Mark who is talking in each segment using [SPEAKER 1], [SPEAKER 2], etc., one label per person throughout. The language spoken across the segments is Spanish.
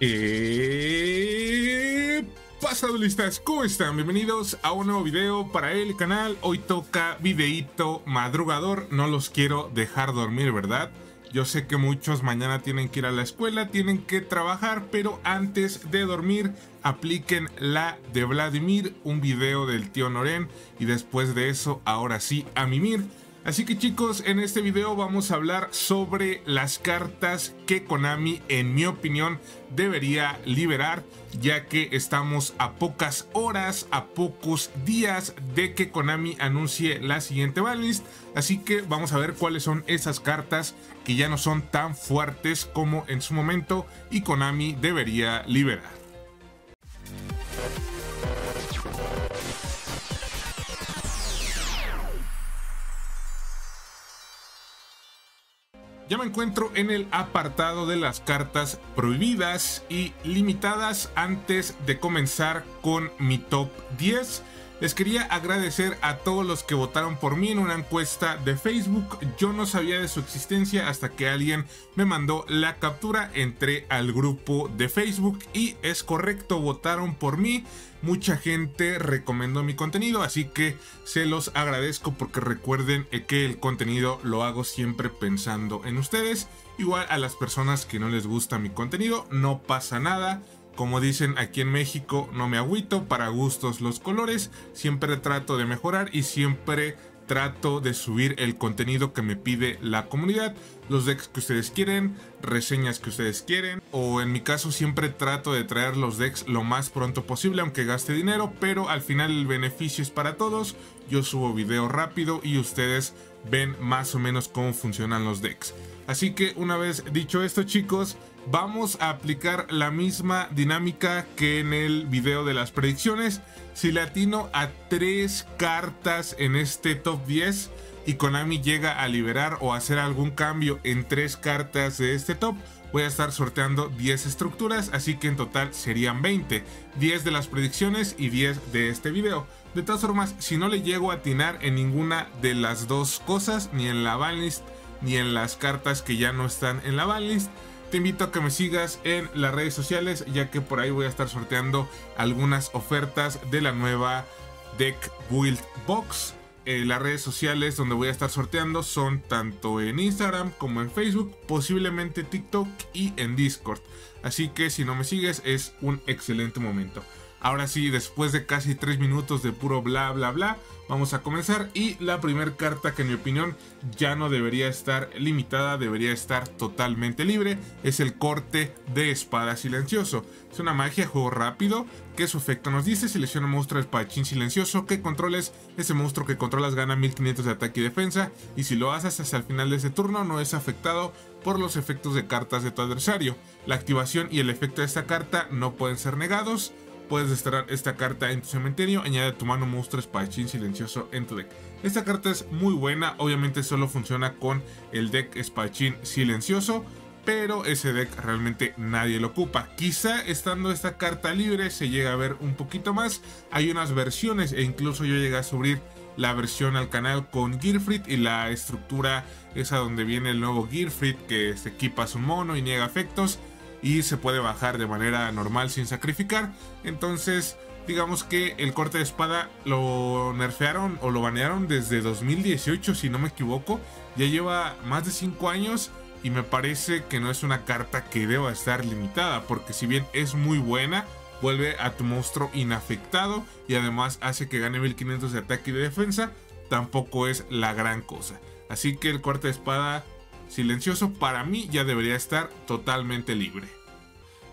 [SPEAKER 1] Eh, pasadulistas, ¿cómo están? Bienvenidos a un nuevo video para el canal. Hoy toca videíto madrugador. No los quiero dejar dormir, ¿verdad? Yo sé que muchos mañana tienen que ir a la escuela, tienen que trabajar, pero antes de dormir apliquen la de Vladimir, un video del tío Noren y después de eso, ahora sí, a mimir. Así que chicos, en este video vamos a hablar sobre las cartas que Konami, en mi opinión, debería liberar, ya que estamos a pocas horas, a pocos días de que Konami anuncie la siguiente banlist. Así que vamos a ver cuáles son esas cartas que ya no son tan fuertes como en su momento y Konami debería liberar. Ya me encuentro en el apartado de las cartas prohibidas y limitadas antes de comenzar con mi top 10. Les quería agradecer a todos los que votaron por mí en una encuesta de Facebook. Yo no sabía de su existencia hasta que alguien me mandó la captura. Entré al grupo de Facebook y es correcto, votaron por mí. Mucha gente recomendó mi contenido, así que se los agradezco porque recuerden que el contenido lo hago siempre pensando en ustedes. Igual a las personas que no les gusta mi contenido, no pasa nada como dicen aquí en México, no me agüito, para gustos los colores, siempre trato de mejorar y siempre trato de subir el contenido que me pide la comunidad, los decks que ustedes quieren, reseñas que ustedes quieren, o en mi caso siempre trato de traer los decks lo más pronto posible, aunque gaste dinero, pero al final el beneficio es para todos, yo subo video rápido y ustedes ven más o menos cómo funcionan los decks. Así que una vez dicho esto chicos, vamos a aplicar la misma dinámica que en el video de las predicciones. Si le atino a tres cartas en este top 10 y Konami llega a liberar o hacer algún cambio en tres cartas de este top, voy a estar sorteando 10 estructuras, así que en total serían 20. 10 de las predicciones y 10 de este video. De todas formas, si no le llego a atinar en ninguna de las dos cosas, ni en la banlist, ni en las cartas que ya no están en la banlist, te invito a que me sigas en las redes sociales, ya que por ahí voy a estar sorteando algunas ofertas de la nueva Deck Build Box. Eh, las redes sociales donde voy a estar sorteando son tanto en Instagram como en Facebook, posiblemente TikTok y en Discord. Así que si no me sigues es un excelente momento. Ahora sí, después de casi 3 minutos de puro bla bla bla, vamos a comenzar. Y la primera carta que en mi opinión ya no debería estar limitada, debería estar totalmente libre, es el corte de espada silencioso. Es una magia, juego rápido, que su efecto nos dice, selecciona un monstruo espadachín silencioso que controles, ese monstruo que controlas gana 1500 de ataque y defensa, y si lo haces hasta el final de ese turno no es afectado por los efectos de cartas de tu adversario. La activación y el efecto de esta carta no pueden ser negados, Puedes desterrar esta carta en tu cementerio, añade a tu mano monstruo espadachín silencioso en tu deck. Esta carta es muy buena, obviamente solo funciona con el deck espadachín silencioso, pero ese deck realmente nadie lo ocupa. Quizá estando esta carta libre se llega a ver un poquito más. Hay unas versiones e incluso yo llegué a subir la versión al canal con Gearfried y la estructura esa donde viene el nuevo Gearfried que se equipa su mono y niega efectos y se puede bajar de manera normal sin sacrificar. Entonces, digamos que el corte de espada lo nerfearon o lo banearon desde 2018, si no me equivoco. Ya lleva más de 5 años y me parece que no es una carta que deba estar limitada, porque si bien es muy buena, vuelve a tu monstruo inafectado y además hace que gane 1500 de ataque y de defensa, tampoco es la gran cosa. Así que el corte de espada silencioso para mí ya debería estar totalmente libre.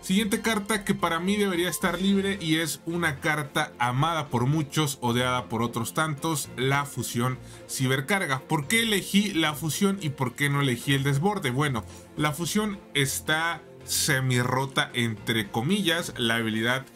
[SPEAKER 1] Siguiente carta que para mí debería estar libre y es una carta amada por muchos, odiada por otros tantos, la fusión cibercarga. ¿Por qué elegí la fusión y por qué no elegí el desborde? Bueno, la fusión está semi rota entre comillas, la habilidad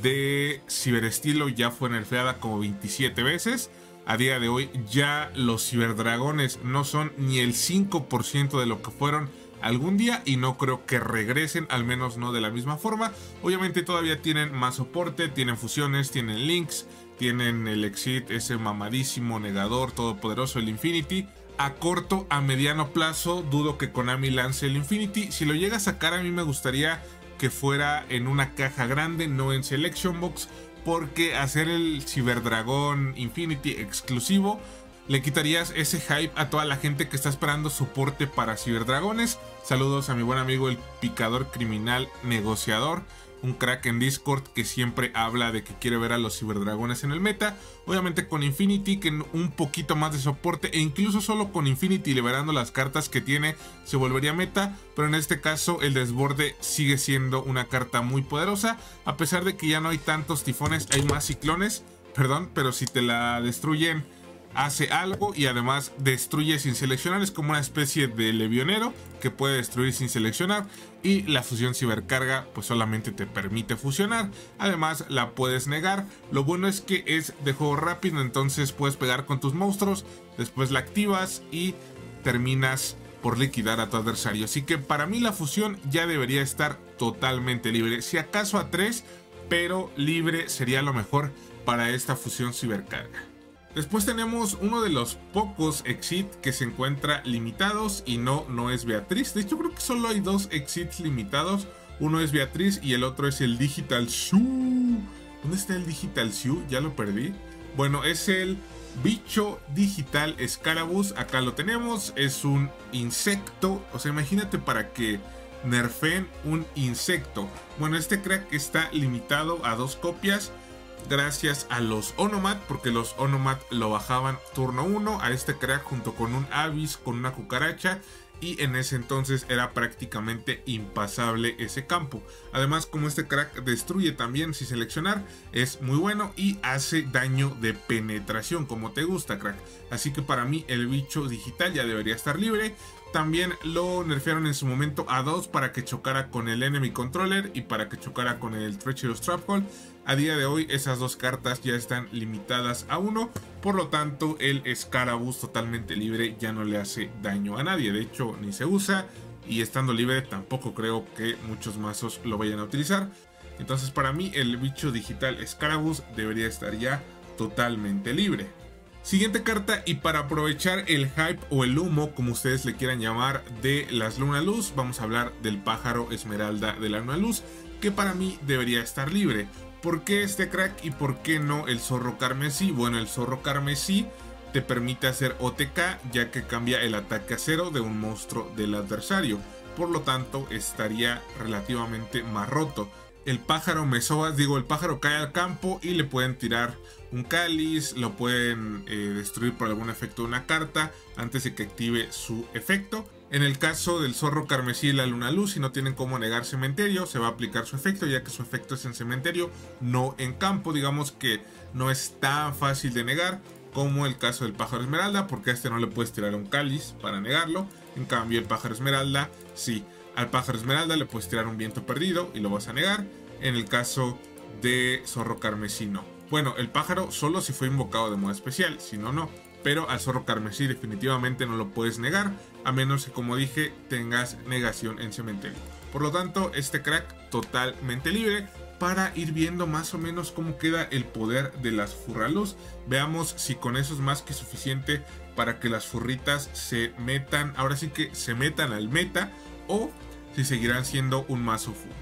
[SPEAKER 1] de ciberestilo ya fue nerfeada como 27 veces a día de hoy ya los ciberdragones no son ni el 5% de lo que fueron algún día y no creo que regresen, al menos no de la misma forma. Obviamente todavía tienen más soporte, tienen fusiones, tienen links, tienen el Exit, ese mamadísimo negador todopoderoso, el Infinity. A corto, a mediano plazo, dudo que Konami lance el Infinity. Si lo llega a sacar, a mí me gustaría que fuera en una caja grande, no en Selection Box, porque hacer el Ciberdragón Infinity exclusivo le quitarías ese hype a toda la gente que está esperando soporte para ciberdragones. Saludos a mi buen amigo el picador criminal negociador un crack en Discord que siempre habla de que quiere ver a los ciberdragones en el meta. Obviamente con Infinity, que un poquito más de soporte, e incluso solo con Infinity liberando las cartas que tiene, se volvería meta. Pero en este caso, el desborde sigue siendo una carta muy poderosa. A pesar de que ya no hay tantos tifones, hay más ciclones. Perdón, pero si te la destruyen hace algo y además destruye sin seleccionar. Es como una especie de levionero que puede destruir sin seleccionar. Y la fusión cibercarga pues solamente te permite fusionar. Además la puedes negar. Lo bueno es que es de juego rápido. Entonces puedes pegar con tus monstruos. Después la activas y terminas por liquidar a tu adversario. Así que para mí la fusión ya debería estar totalmente libre. Si acaso a 3, pero libre sería lo mejor para esta fusión cibercarga. Después tenemos uno de los pocos exit que se encuentra limitados y no, no es Beatriz. De hecho creo que solo hay dos exits limitados. Uno es Beatriz y el otro es el Digital Shoe. ¿Dónde está el Digital Shoe? Ya lo perdí. Bueno, es el bicho digital Scarabus. Acá lo tenemos. Es un insecto. O sea, imagínate para que nerfen un insecto. Bueno, este crack está limitado a dos copias gracias a los Onomat, porque los Onomat lo bajaban turno 1 a este crack junto con un Avis, con una cucaracha y en ese entonces era prácticamente impasable ese campo. Además, como este crack destruye también si seleccionar, es muy bueno y hace daño de penetración, como te gusta, crack. Así que para mí el bicho digital ya debería estar libre. También lo nerfearon en su momento a 2 para que chocara con el Enemy Controller y para que chocara con el Treacherous Trap Hole. A día de hoy esas dos cartas ya están limitadas a uno, por lo tanto el Scarabus totalmente libre ya no le hace daño a nadie, de hecho ni se usa y estando libre tampoco creo que muchos mazos lo vayan a utilizar. Entonces para mí el bicho digital Scarabus debería estar ya totalmente libre. Siguiente carta y para aprovechar el hype o el humo, como ustedes le quieran llamar, de las Luna Luz, vamos a hablar del pájaro esmeralda de la Luna Luz, que para mí debería estar libre. ¿Por qué este crack y por qué no el zorro carmesí? Bueno, el zorro carmesí te permite hacer OTK ya que cambia el ataque a cero de un monstruo del adversario. Por lo tanto, estaría relativamente más roto. El pájaro mesobas, digo, el pájaro cae al campo y le pueden tirar un cáliz, lo pueden eh, destruir por algún efecto de una carta antes de que active su efecto. En el caso del zorro carmesí y la luna luz, si no tienen cómo negar cementerio, se va a aplicar su efecto, ya que su efecto es en cementerio, no en campo. Digamos que no es tan fácil de negar como el caso del pájaro esmeralda, porque a este no le puedes tirar un cáliz para negarlo. En cambio, el pájaro esmeralda, sí. Al pájaro esmeralda le puedes tirar un viento perdido y lo vas a negar. En el caso de zorro carmesí, no. Bueno, el pájaro solo si fue invocado de modo especial, si no, no pero al zorro carmesí definitivamente no lo puedes negar, a menos que como dije tengas negación en cementerio. Por lo tanto, este crack totalmente libre para ir viendo más o menos cómo queda el poder de las furralus. Veamos si con eso es más que suficiente para que las furritas se metan, ahora sí que se metan al meta o si seguirán siendo un mazo full.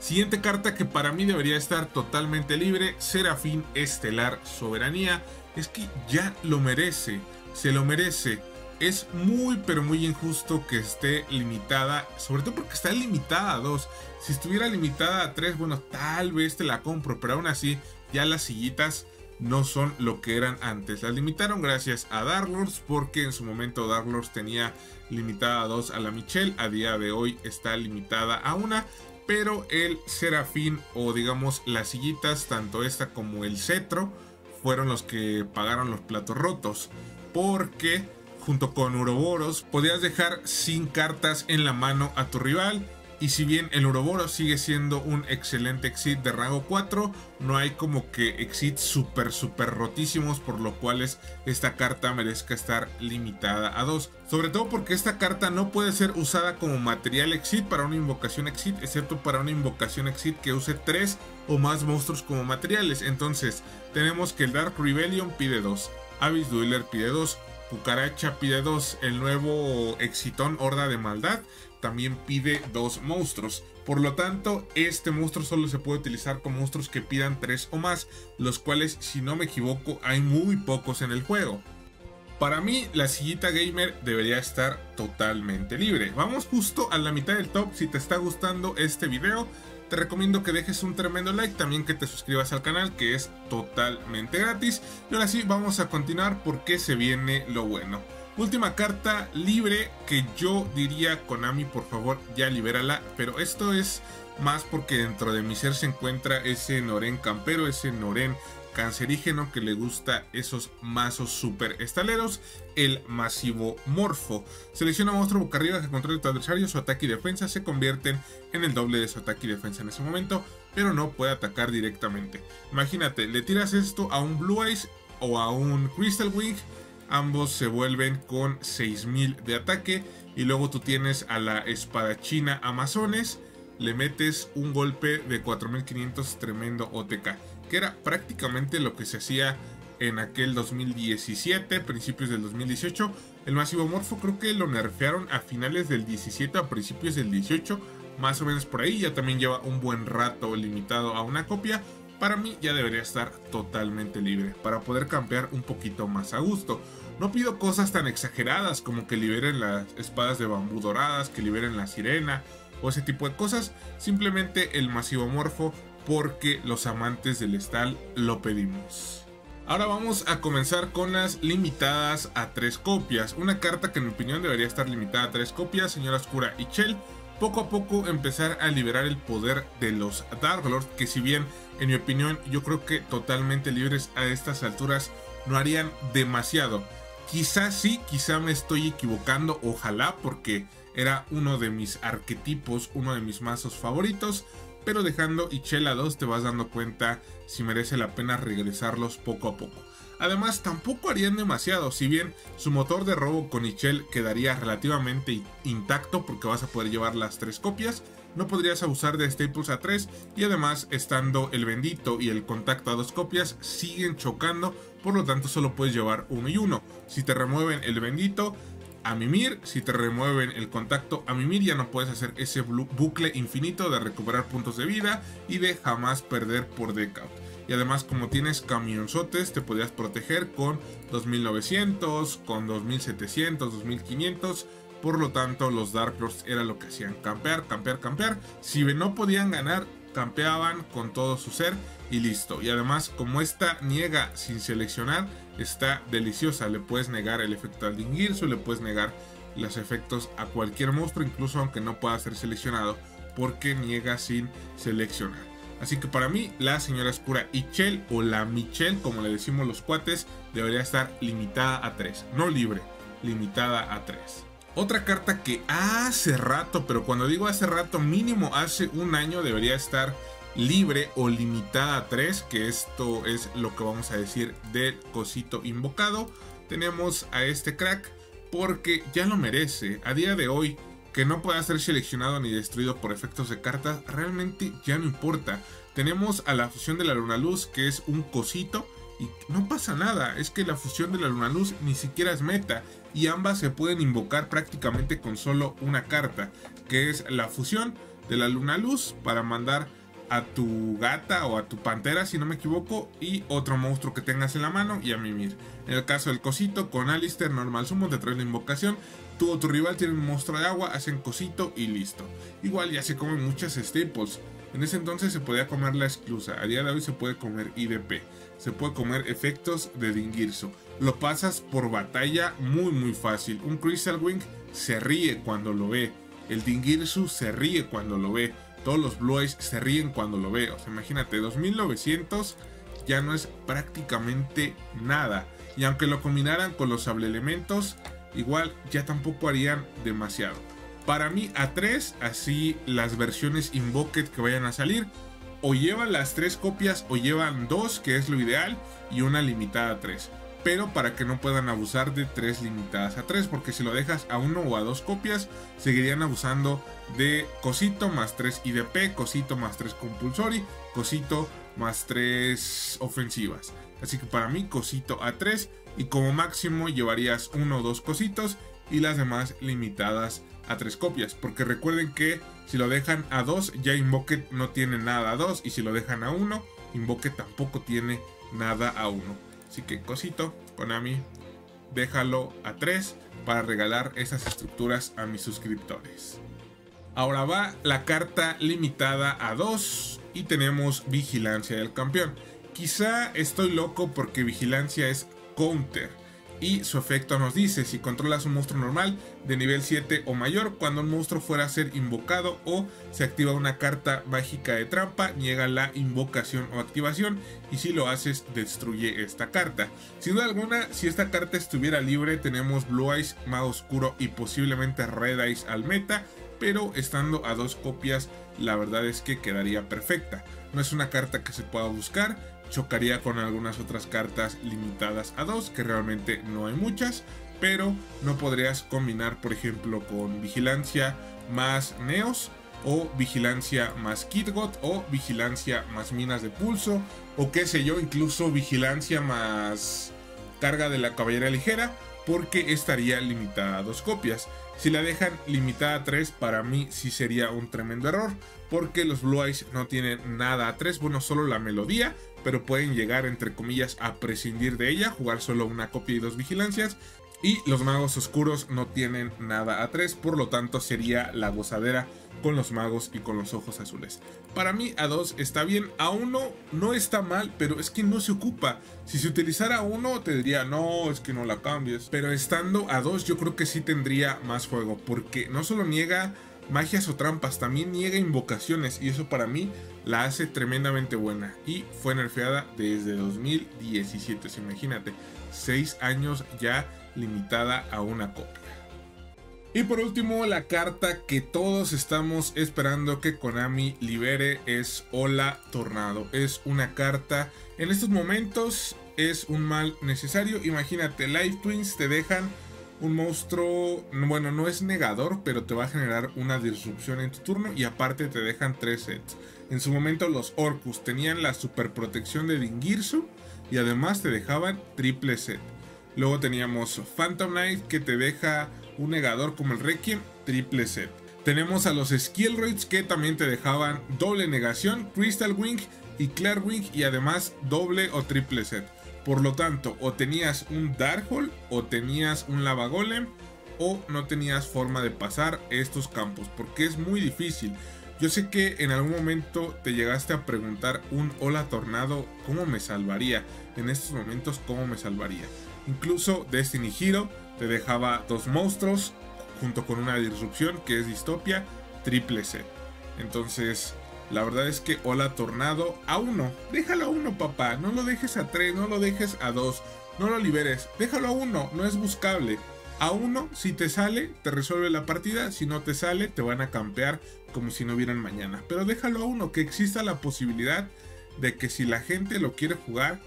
[SPEAKER 1] Siguiente carta que para mí debería estar totalmente libre, Serafín Estelar Soberanía es que ya lo merece, se lo merece. Es muy pero muy injusto que esté limitada, sobre todo porque está limitada a 2. Si estuviera limitada a 3, bueno, tal vez te la compro, pero aún así ya las sillitas no son lo que eran antes. Las limitaron gracias a Darklords porque en su momento Darklords tenía limitada a 2 a la Michelle, a día de hoy está limitada a una, pero el Serafín o digamos las sillitas, tanto esta como el cetro, fueron los que pagaron los platos rotos. Porque junto con Uroboros podías dejar sin cartas en la mano a tu rival y si bien el Ouroboros sigue siendo un excelente exit de rango 4, no hay como que exits super super rotísimos por lo cuales esta carta merezca estar limitada a 2. Sobre todo porque esta carta no puede ser usada como material exit para una invocación exit, excepto para una invocación exit que use 3 o más monstruos como materiales. Entonces, tenemos que el Dark Rebellion pide 2, Abyss Dueler pide 2, Cucaracha pide 2, el nuevo Exitón Horda de Maldad también pide dos monstruos. Por lo tanto, este monstruo solo se puede utilizar con monstruos que pidan 3 o más, los cuales, si no me equivoco, hay muy pocos en el juego. Para mí, la sillita gamer debería estar totalmente libre. Vamos justo a la mitad del top. Si te está gustando este video, te recomiendo que dejes un tremendo like, también que te suscribas al canal, que es totalmente gratis. Y ahora sí, vamos a continuar porque se viene lo bueno. Última carta libre que yo diría, Konami, por favor, ya libérala. Pero esto es más porque dentro de mi ser se encuentra ese Noren campero, ese Noren cancerígeno que le gusta esos mazos super estaleros, el masivo morfo. Selecciona monstruo boca arriba que controla tu adversario, su ataque y defensa se convierten en el doble de su ataque y defensa en ese momento, pero no puede atacar directamente. Imagínate, le tiras esto a un Blue Eyes o a un Crystal Wing, ambos se vuelven con 6000 de ataque y luego tú tienes a la espadachina Amazones, le metes un golpe de 4500 tremendo OTK que era prácticamente lo que se hacía en aquel 2017, principios del 2018. El masivo morfo creo que lo nerfearon a finales del 17 a principios del 18, más o menos por ahí. Ya también lleva un buen rato limitado a una copia. Para mí ya debería estar totalmente libre para poder campear un poquito más a gusto. No pido cosas tan exageradas como que liberen las espadas de bambú doradas, que liberen la sirena o ese tipo de cosas. Simplemente el masivo morfo porque los amantes del Estal lo pedimos. Ahora vamos a comenzar con las limitadas a tres copias. Una carta que en mi opinión debería estar limitada a tres copias, señora Oscura y Chell. Poco a poco empezar a liberar el poder de los Dark Lord, que si bien en mi opinión yo creo que totalmente libres a estas alturas no harían demasiado. Quizás sí, quizá me estoy equivocando, ojalá, porque era uno de mis arquetipos, uno de mis mazos favoritos pero dejando Ichela 2 te vas dando cuenta si merece la pena regresarlos poco a poco. Además, tampoco harían demasiado, si bien su motor de robo con Ichel quedaría relativamente intacto porque vas a poder llevar las tres copias, no podrías abusar de Staples a 3 y además estando el bendito y el contacto a dos copias siguen chocando, por lo tanto solo puedes llevar uno y uno. Si te remueven el bendito, a mimir. Si te remueven el contacto a mimir, ya no puedes hacer ese bucle infinito de recuperar puntos de vida y de jamás perder por decaut. Y además, como tienes camionzotes, te podías proteger con 2900, con 2700, 2500. Por lo tanto, los Dark Lords era lo que hacían: campear, campear, campear. Si no podían ganar, campeaban con todo su ser y listo. Y además, como esta niega sin seleccionar, está deliciosa. Le puedes negar el efecto al Dingirsu, le puedes negar los efectos a cualquier monstruo, incluso aunque no pueda ser seleccionado, porque niega sin seleccionar. Así que para mí, la señora oscura Ichel o la Michelle, como le decimos los cuates, debería estar limitada a 3, no libre, limitada a 3. Otra carta que hace rato, pero cuando digo hace rato, mínimo hace un año debería estar libre o limitada a 3, que esto es lo que vamos a decir del cosito invocado. Tenemos a este crack porque ya lo merece. A día de hoy, que no pueda ser seleccionado ni destruido por efectos de cartas, realmente ya no importa. Tenemos a la fusión de la luna luz, que es un cosito. Y no pasa nada, es que la fusión de la luna luz ni siquiera es meta y ambas se pueden invocar prácticamente con solo una carta, que es la fusión de la luna luz para mandar a tu gata o a tu pantera, si no me equivoco, y otro monstruo que tengas en la mano y a mimir. En el caso del cosito, con Alistair, normal sumo, te trae la invocación. Tú o tu rival tienen un monstruo de agua, hacen cosito y listo. Igual ya se comen muchas staples. En ese entonces se podía comer la exclusa, a día de hoy se puede comer IDP, se puede comer efectos de Dingirso. Lo pasas por batalla muy muy fácil. Un Crystal Wing se ríe cuando lo ve, el Dingirsu se ríe cuando lo ve todos los Blue Eyes se ríen cuando lo veo. Imagínate, 2900 ya no es prácticamente nada. Y aunque lo combinaran con los sable elementos, igual ya tampoco harían demasiado. Para mí, a 3, así las versiones Invoked que vayan a salir, o llevan las 3 copias o llevan 2, que es lo ideal, y una limitada a 3 pero para que no puedan abusar de 3 limitadas a 3, porque si lo dejas a 1 o a 2 copias, seguirían abusando de cosito más 3 IDP, cosito más 3 compulsory, cosito más 3 ofensivas. Así que para mí cosito a 3 y como máximo llevarías 1 o 2 cositos y las demás limitadas a 3 copias. Porque recuerden que si lo dejan a 2, ya Invoke no tiene nada a 2. Y si lo dejan a 1, Invoke tampoco tiene nada a 1. Así que cosito, Konami, déjalo a 3 para regalar esas estructuras a mis suscriptores. Ahora va la carta limitada a 2 y tenemos Vigilancia del Campeón. Quizá estoy loco porque Vigilancia es counter y su efecto nos dice si controlas un monstruo normal de nivel 7 o mayor, cuando un monstruo fuera a ser invocado o se activa una carta mágica de trampa, niega la invocación o activación y si lo haces destruye esta carta. Sin duda alguna, si esta carta estuviera libre tenemos Blue Eyes, Mago Oscuro y posiblemente Red Eyes al meta, pero estando a dos copias la verdad es que quedaría perfecta. No es una carta que se pueda buscar, chocaría con algunas otras cartas limitadas a dos, que realmente no hay muchas, pero no podrías combinar, por ejemplo, con vigilancia más neos o vigilancia más Kitgot o vigilancia más minas de pulso o qué sé yo, incluso vigilancia más carga de la caballería ligera porque estaría limitada a dos copias. Si la dejan limitada a 3, para mí sí sería un tremendo error, porque los Blue Eyes no tienen nada a 3, bueno, solo la melodía, pero pueden llegar, entre comillas, a prescindir de ella, jugar solo una copia y dos vigilancias. Y los magos oscuros no tienen nada a 3, por lo tanto sería la gozadera con los magos y con los ojos azules. Para mí a 2 está bien, a 1 no está mal, pero es que no se ocupa. Si se utilizara a 1 te diría, no, es que no la cambies. Pero estando a 2 yo creo que sí tendría más juego, porque no solo niega magias o trampas, también niega invocaciones y eso para mí la hace tremendamente buena. Y fue nerfeada desde 2017, imagínate, 6 años ya limitada a una copia. Y por último, la carta que todos estamos esperando que Konami libere es Hola Tornado. Es una carta, en estos momentos es un mal necesario. Imagínate, Life Twins te dejan un monstruo, bueno, no es negador, pero te va a generar una disrupción en tu turno y aparte te dejan tres sets. En su momento los Orcus tenían la super protección de Dingirsu y además te dejaban triple set. Luego teníamos Phantom Knight que te deja un negador como el Requiem, triple set. Tenemos a los Skillroids que también te dejaban doble negación, Crystal Wing y Clear Wing y además doble o triple set. Por lo tanto, o tenías un Darkhold o tenías un Lava Golem o no tenías forma de pasar estos campos porque es muy difícil. Yo sé que en algún momento te llegaste a preguntar un hola tornado, ¿cómo me salvaría? En estos momentos, ¿cómo me salvaría? Incluso Destiny Hero te dejaba dos monstruos junto con una disrupción que es distopia triple C. Entonces, la verdad es que hola tornado a uno. Déjalo a uno, papá. No lo dejes a tres, no lo dejes a dos. No lo liberes. Déjalo a uno. No es buscable. A uno, si te sale, te resuelve la partida. Si no te sale, te van a campear como si no hubieran mañana. Pero déjalo a uno, que exista la posibilidad de que si la gente lo quiere jugar,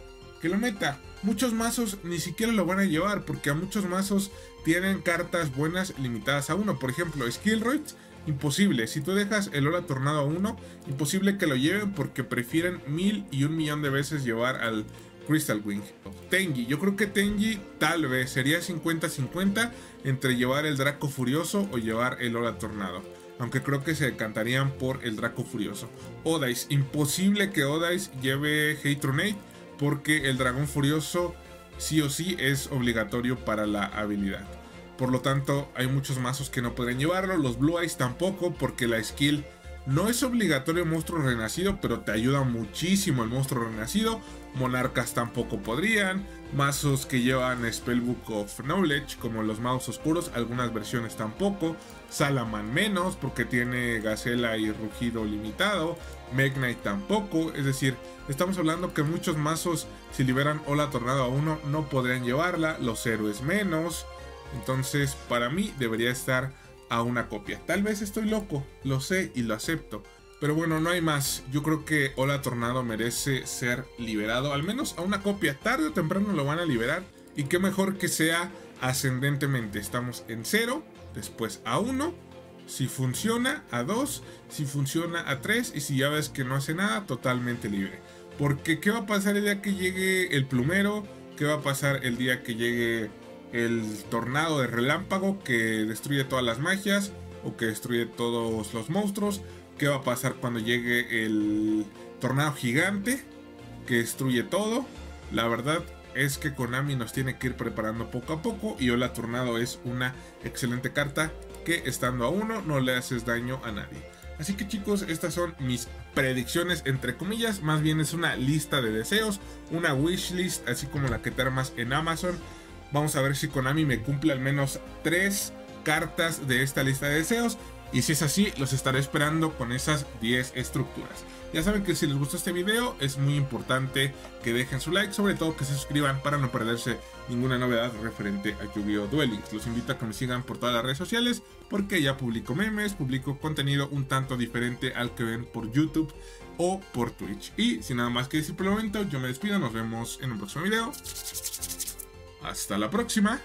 [SPEAKER 1] que lo meta muchos mazos ni siquiera lo van a llevar porque a muchos mazos tienen cartas buenas limitadas a uno. Por ejemplo, Skillroids, imposible. Si tú dejas el Hola Tornado a uno, imposible que lo lleven porque prefieren mil y un millón de veces llevar al Crystal Wing. Tengi, yo creo que Tengi tal vez sería 50-50 entre llevar el Draco Furioso o llevar el Hola Tornado. Aunque creo que se decantarían por el Draco Furioso. Odais, imposible que Odais lleve Hatronate porque el dragón furioso sí o sí es obligatorio para la habilidad. Por lo tanto, hay muchos mazos que no pueden llevarlo, los Blue Eyes tampoco, porque la skill no es obligatorio monstruo renacido, pero te ayuda muchísimo el monstruo renacido. Monarcas tampoco podrían. Mazos que llevan Spellbook of Knowledge, como los magos oscuros, algunas versiones tampoco. Salaman menos, porque tiene Gacela y Rugido limitado. Knight tampoco. Es decir, estamos hablando que muchos mazos, si liberan Hola Tornado a uno, no podrían llevarla. Los héroes menos. Entonces, para mí debería estar a una copia. Tal vez estoy loco, lo sé y lo acepto. Pero bueno, no hay más. Yo creo que Hola Tornado merece ser liberado, al menos a una copia. Tarde o temprano lo van a liberar. Y qué mejor que sea ascendentemente. Estamos en 0, después a 1. Si funciona, a 2. Si funciona, a 3. Y si ya ves que no hace nada, totalmente libre. Porque ¿qué va a pasar el día que llegue el plumero? ¿Qué va a pasar el día que llegue el tornado de relámpago que destruye todas las magias o que destruye todos los monstruos. ¿Qué va a pasar cuando llegue el tornado gigante que destruye todo? La verdad es que Konami nos tiene que ir preparando poco a poco y Hola Tornado es una excelente carta que estando a uno no le haces daño a nadie. Así que chicos, estas son mis predicciones entre comillas, más bien es una lista de deseos, una wishlist, así como la que te armas en Amazon. Vamos a ver si Konami me cumple al menos 3 cartas de esta lista de deseos. Y si es así, los estaré esperando con esas 10 estructuras. Ya saben que si les gustó este video es muy importante que dejen su like, sobre todo que se suscriban para no perderse ninguna novedad referente a Yu-Gi-Oh! Los invito a que me sigan por todas las redes sociales porque ya publico memes, publico contenido un tanto diferente al que ven por YouTube o por Twitch. Y sin nada más que decir por el momento, yo me despido, nos vemos en un próximo video. Hasta la próxima.